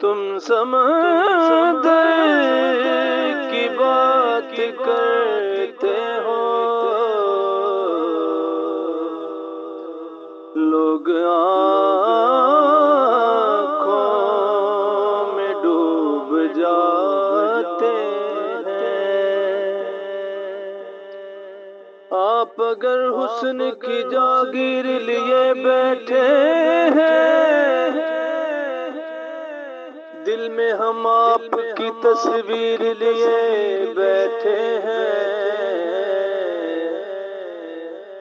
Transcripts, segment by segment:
तुम समंदर की बात करते हो। लोग में डूब जाते हैं। आप अगर हुस्न की जागीर लिए बैठे हैं दिल में हम आपकी तस्वीर लिए बैठे हैं।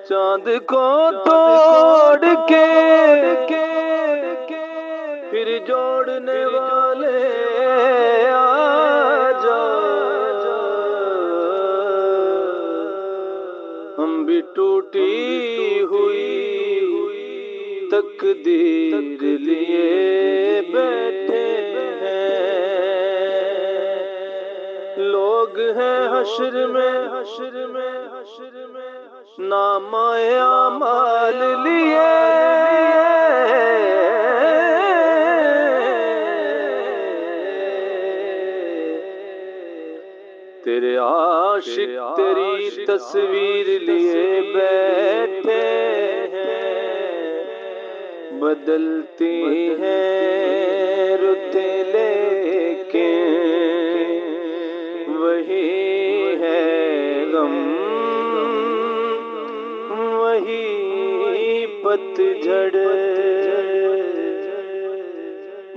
चाँद को तोड़ के, फिर जोड़ने वाले आ हम भी टूटी हुई तकदीर लिए बैठे हैं हश्र में हश्र में हश्र में। नामाए माल लिए। तेरे आशिक, तेरी तस्वीर लिए बैठे हैं। बदलती हैं रुते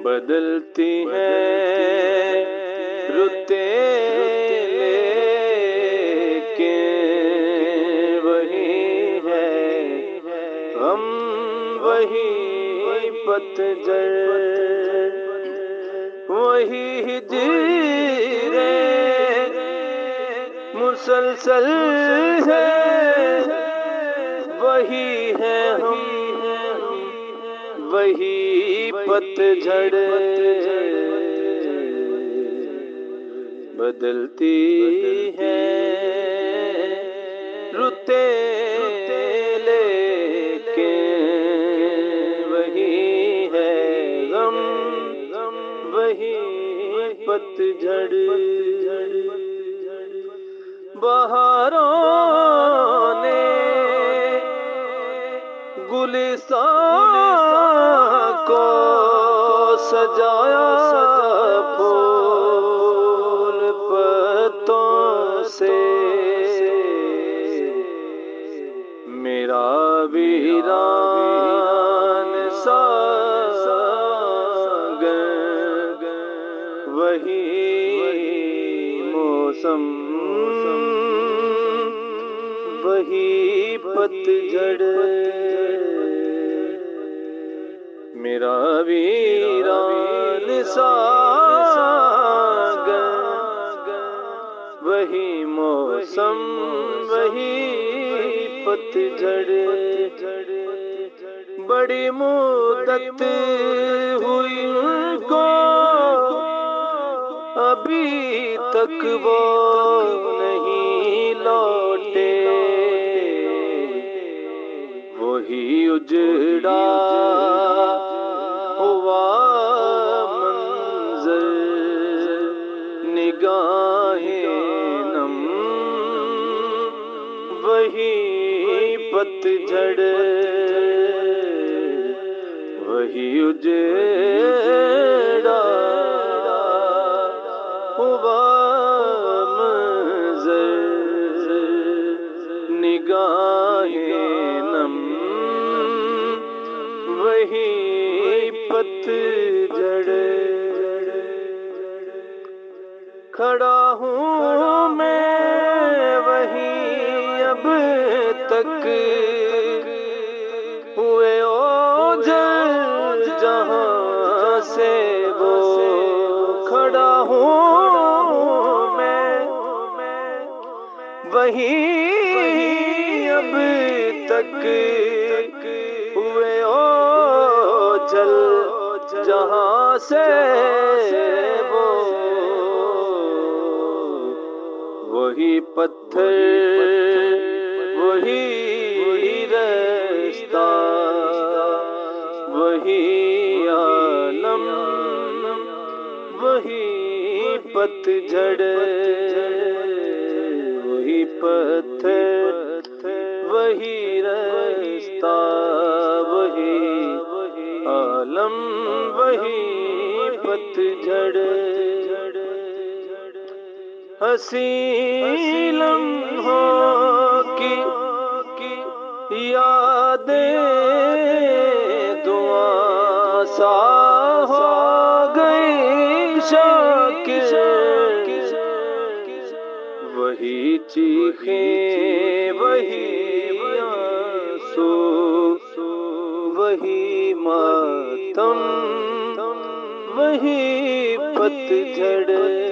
बदलती हैं रुते लेके वही है। हम वही पतझड़ वही हिजरे मुसलसल है वही है हम वही पतझड़ बदलती है। रुते लेके वही है गम गम वही पतझड़ बहारों को सजाया फूल पत्तों से मेरा वीरान सागर वही मौसम वही पतझड़ मेरा वीरान सागर वही मौसम वही पतझड़ बड़ी मुद्दत हुई उनको। अभी तक वो नहीं वही उजड़ा हुआ मंजर निगाहें नम। वही पतझड़ वही उजड़ा हुआ मंजर निगाहें खड़ा हूँ मैं वही अब तक। हुए ओझल जहाँ से वो खड़ा हूँ मैं। वही अब तक। हुए ओझल जहाँ से वो वही पत्थर, वही रास्ता, वही आलम पतझड़, वही पत्थर, वही रास्ता, वही आलम, वही पतझड़। हसी लम्हों की यादें दुआ सा हो गई शाकिर वही चीखे, वही आँसू, वही मातम, वही पतझड़।